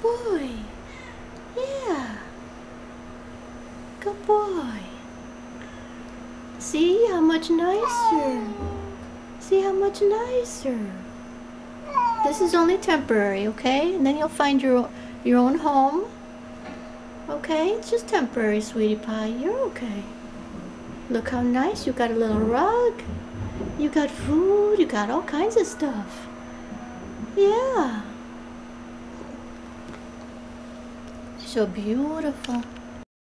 Boy. Yeah. Good boy. See how much nicer. See how much nicer. This is only temporary, okay? And then you'll find your your own home. Okay? It's just temporary, sweetie pie. You're okay. Look how nice. You got a little rug. You got food. You got all kinds of stuff. Yeah. So beautiful.